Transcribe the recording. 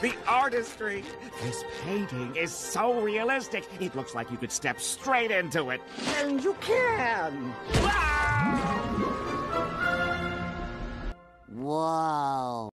The artistry. This painting is so realistic. It looks like you could step straight into it. And you can. Ah! Whoa.